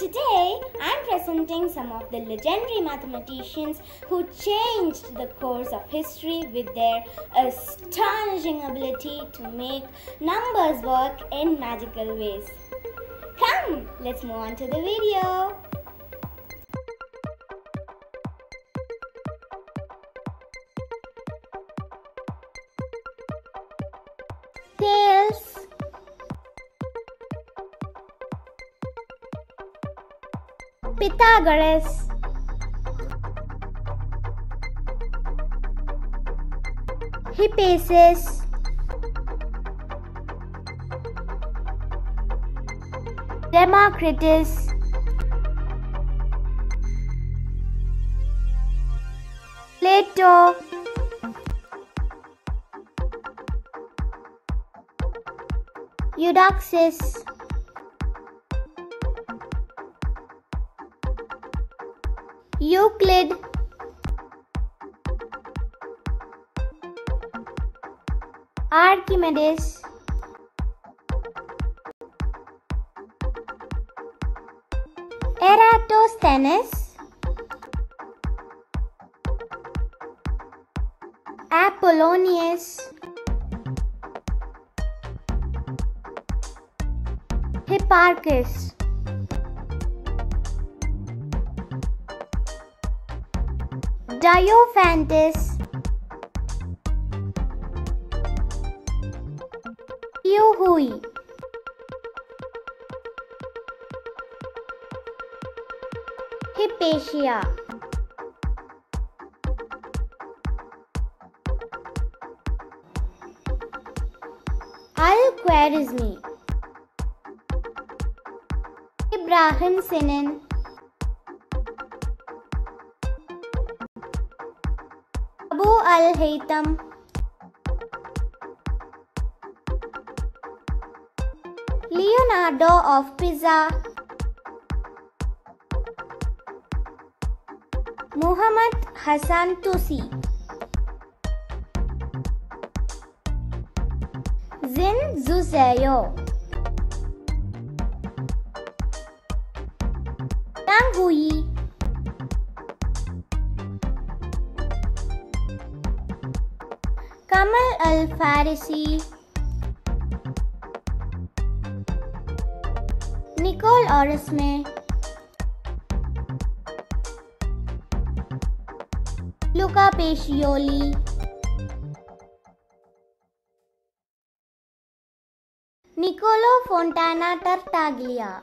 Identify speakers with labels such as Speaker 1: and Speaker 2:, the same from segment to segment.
Speaker 1: Today, I'm presenting some of the legendary mathematicians who changed the course of history with their astonishing ability to make numbers work in magical ways. Come, let's move on to the video. Pythagoras. Hippasus. Democritus. Plato. Eudoxus Euclid. Archimedes. Eratosthenes. Apollonius. Hipparchus Diophantus Yuhui Hypatia. Al-Khwarizmi Ibrahim Sinan Abu al-Haytham. Leonardo of Pisa. Muhammad Hassan Tusi. Zin Zuseyo Yang Hui Kamal Al Farisi Nicole Orisme Luca Pescioli Niccolo Fontana Tartaglia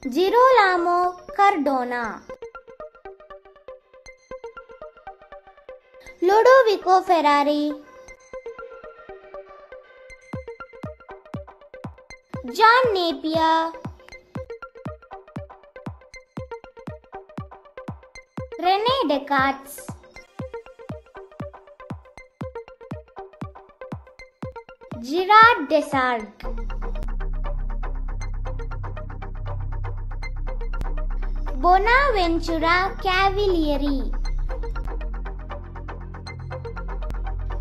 Speaker 1: Girolamo Cardona Ludovico Ferrari. John Napier. Rene Descartes Girard Desargues. Bona Cavalieri.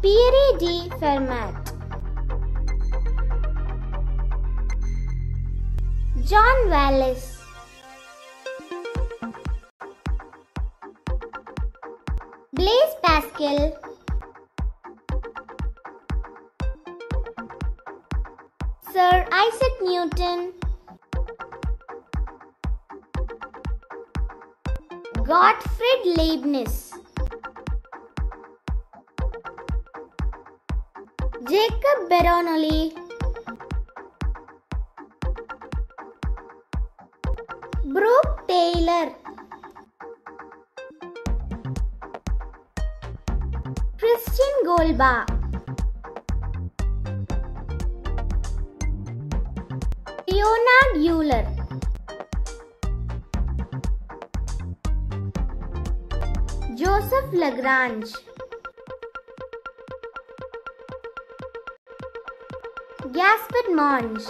Speaker 1: Pierre de Fermat John Wallis. Blaise Pascal. Sir Isaac Newton. Gottfried Leibniz Jacob Bernoulli Brooke Taylor. Christian Goldbach. Leonhard Euler. Joseph Lagrange Gaspard Monge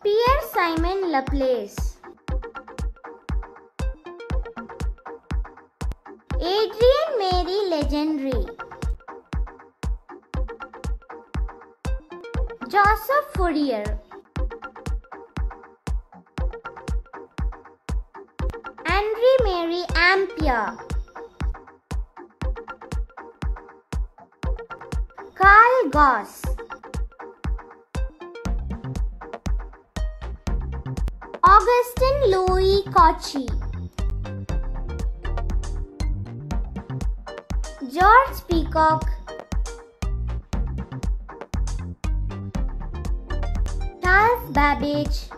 Speaker 1: Pierre Simon Laplace Adrian Mary Legendary Joseph Fourier. Henri Marie Ampere. Gauss. Augustin Louis Cauchy. George Peacock. Charles Babbage.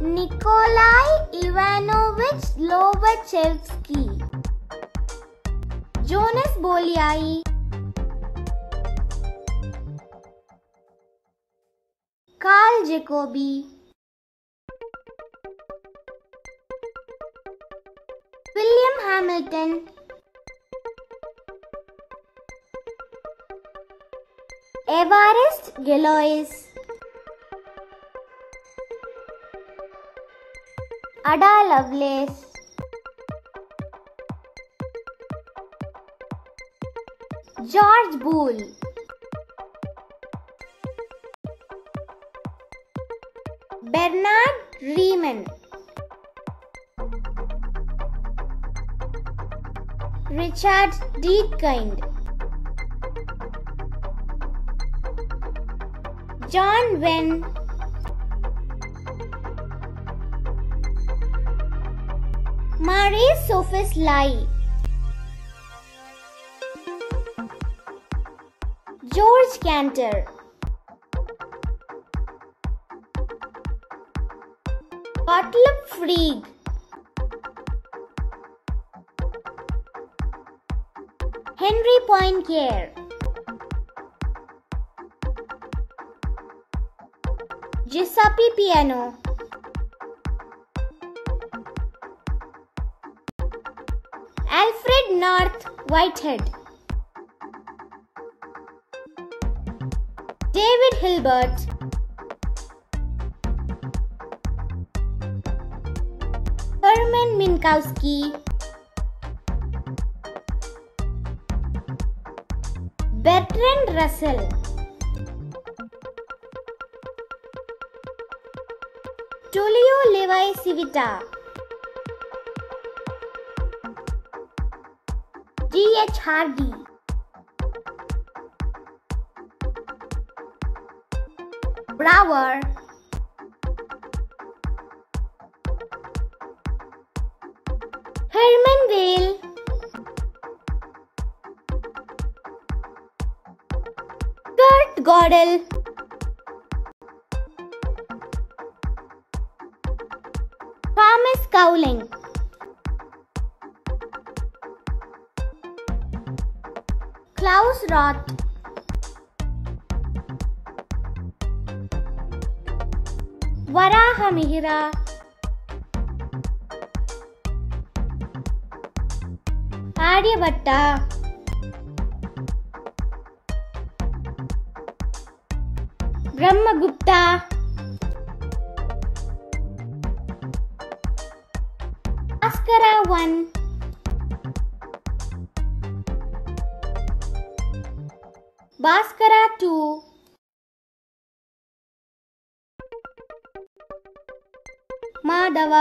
Speaker 1: Nikolai Ivanovich Lobachevsky. Janos Bolyai. Carl Jacobi. William Hamilton. Evariste Galois Ada Lovelace. George Boole. Bernhard Riemann. Richard Dedekind. John Venn. Marius Sophus Lie. George Cantor. Gottlob Frege. Henry Poincare. Giuseppe Peano. Alfred North Whitehead. David Hilbert. Herman Minkowski. Bertrand Russell. Tullio Levi Civita. D.H. Hardy. Brouwer. Hermann Weyl. Kurt Gödel. Thomas Cowling. Klaus Roth. Varahamihira Aryabhata Brahmagupta Bhaskara one Bhaskara two Madhava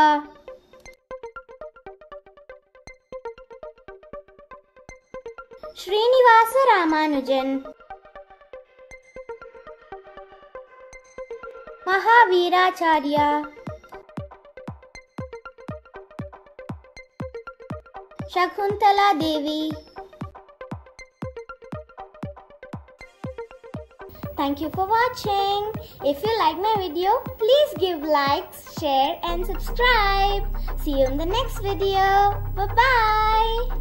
Speaker 1: Srinivasa Ramanujan Mahaviracharya Shakuntala Devi Thank you for watching. If you like my video, please give likes, share and subscribe. See you in the next video. Bye-bye.